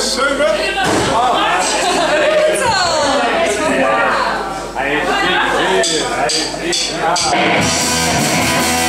zes, zeven. Hij. Hij.